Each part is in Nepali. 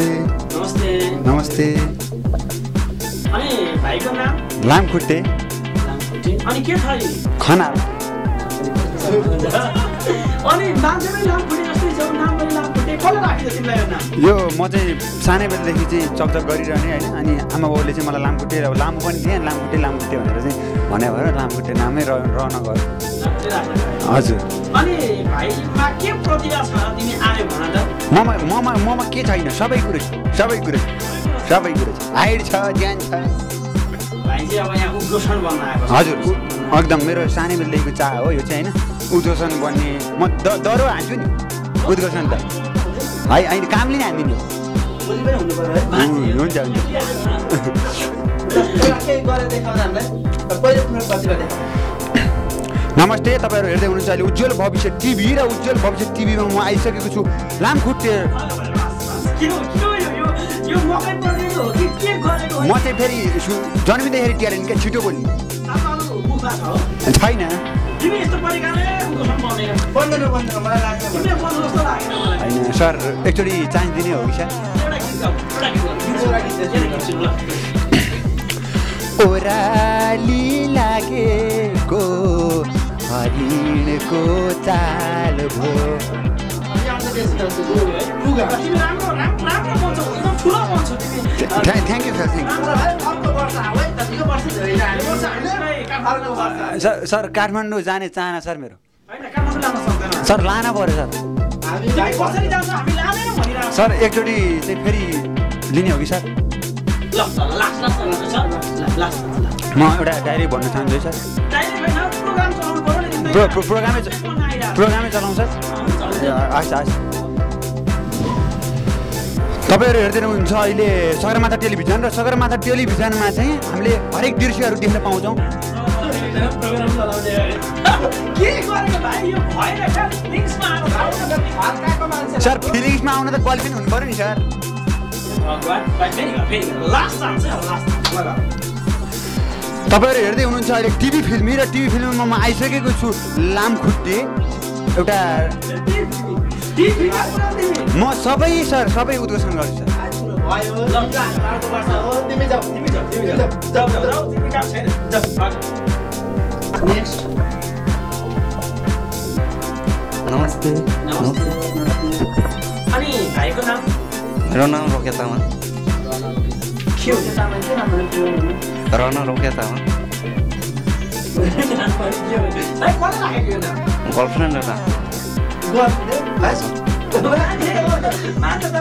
नमस्ते। नमस्ते। नमस्ते। अनि भाइको नाम? लामखुट्टे। अनि के अहिले? खना। अनि मान्छे पनि लामखुट्टे जस्तै छौ नाम पनि लामखुट्टे कसले राखिदियो तिमीलाई यो नाम? यो म चाहिँ सानै बेलादेखि चाहिँ चकचक गरिरहने होइन अनि आमा बाउले चाहिँ मलाई लामखुट्टे अब लामो पनि थिएँ लामखुट्टे लामखुट्टे भनेर चाहिँ भने भएर लामखुट्टे नामै रह रहन गयो। हजुर। अनि भाइमा के प्रतिभा छ तिमी? ममा ममा ममा के छैन? सबै कुरो सबै कुरो सबै कुरो छ। हाइट छ ज्यान छ। हजुर एकदम मेरो सानै बेलादेखिको चाह हो यो चाहिँ होइन। उद्घोषण बन्ने म द डरो हान्छु नि। उद्घोषण त। है अहिले कामले नै हान्दिनँ। हुन्छ, हुन्छ। नमस्ते तपाईँहरू हेर्दै हुनुहुन्छ अहिले उज्जवल भविष्य टिभी र उज्जवल भविष्य टिभीमा म आइसकेको छु लामखुट्टे। म चाहिँ फेरि जन्मिँदाखेरि टिआरएन क्या छिटो बोल्ने छैन। होइन सर एकचोटि चान्स दिने हो कि सर? ओराली लागेको हरिणको चाल भो लुगा तिमी राम्रो राम्रो राम्रो बन्छौ एकदम ठुलो बन्छौ तिमी thank you sir sir Kathmandu जाने चाहना सर मेरो। सर लान पऱ्यो सर सर एकचोटि चाहिँ फेरि लिने हो कि सर म एउटा डायरी भन्न चाहन्छु सर प्रोग्रामै। प्रोग्रामै चलाउँ सर हुन्छ, हुन्छ। हस् हस् तपाईँहरू हेर्दै हुनुहुन्छ अहिले सगरमाथा टेलिभिजन र सगरमाथा टेलिभिजनमा चाहिँ हामीले हरेक दृश्यहरू देख्न पाउँछौँ सर फिलिङ्समा आउन त क्वालिफाई हुनु पऱ्यो नि सर तपाईँहरू हेर्दै हुनुहुन्छ अहिले टिभी फिल्मी र टिभी फिल्ममा म आइसकेको छु लामखुट्टे एउटा। म सबै सर सबै उद्घोषण गर्छु नमस्ते। अनि भाइको नाम मेरो नाम रोके तामाङ के हुन्छ तामाङ के भन्नु? रन रोके तामाङ भाइ, कसले राखेको यो नाम? गर्लफ्रेन्ड एउटा मान्छे त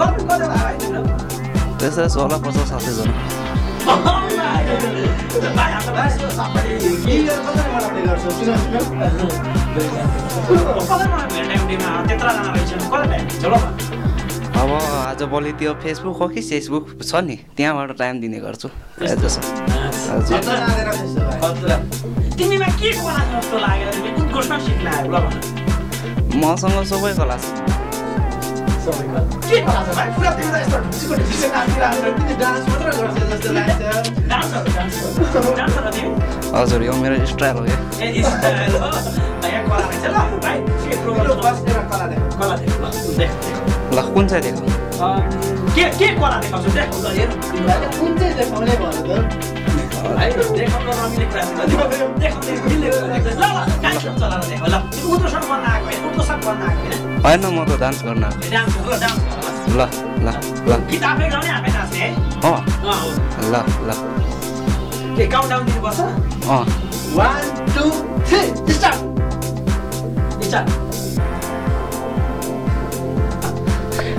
गर्लफ्रेन्ड- तिम्रो? त्यसै सोह्र पचास साथीजना त्यत्रोजना रहेछन् अब आजभोलि त्यो फेसबुक हो कि फेसबुक छ नि? त्यहाँबाट टाइम दिने गर्छु। मसँग सबै कला छ। हजुर यो मेरो स्टाइल हो। क्या कुन चाहिँ देखाउँ अँ, के के कला देखाउँछु कुन चाहिँ देखाउने देखाउन देखाउने होइन म त डान्स गर्न ल ल ल ल ल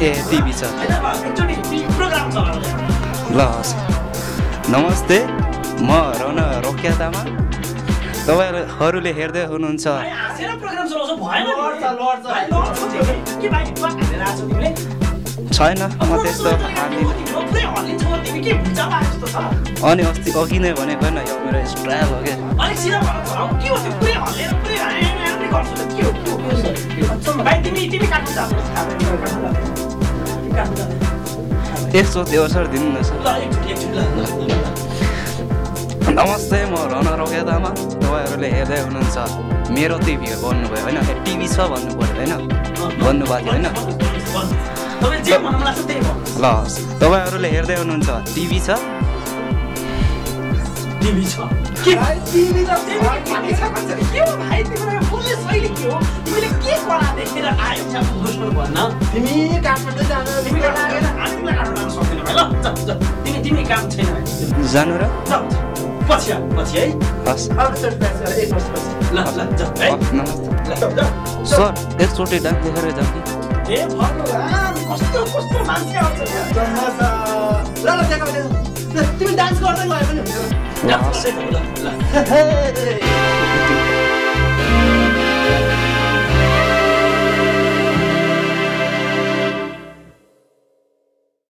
ए हस्। नमस्ते म रन रोकिया तामा तपाईँहरूले हेर्दै हुनुहुन्छ? छैन म त्यस्तो अनि अस्ति अघि नै भनेको होइन यो मेरो स्ट्राइल हो क्या। त्यो गर्छु त के हो के हो, के भाइ तिमी तिमी काट्नु जानु काट्नु जानु काट्नु जानु एक सौ देवसर दिनु न सर नमस्ते म रन रोके तामा तपाईँहरूले हेर्दै हुनुहुन्छ मेरो टिभी भन्नुभयो होइन? टिभी छ भन्नु पऱ्यो होइन? भन्नुभएको थियो होइन? ल तपाईँहरूले हेर्दै हुनुहुन्छ टिभी छ। टिभी छ के टिभी त टिभी छ। के हो भाइ तिम्रो बोल्ने शैली के हो तिमीले के कला देखेर आयो बुझ्नु भन्न तिमी काठमाडौँ जानु तिमी हामी सक्दैन भाइ ल। तिमी तिमी काम छैन जानु र पछि पछि है हस् ल ल है। सर एकचोटि डान्स देखाएर जाउँ कि ए कस्तो कस्तो मान्छे आउँछ छ। ल। ल, तिमी डान्स गर्दै गयो पनि हुन्छ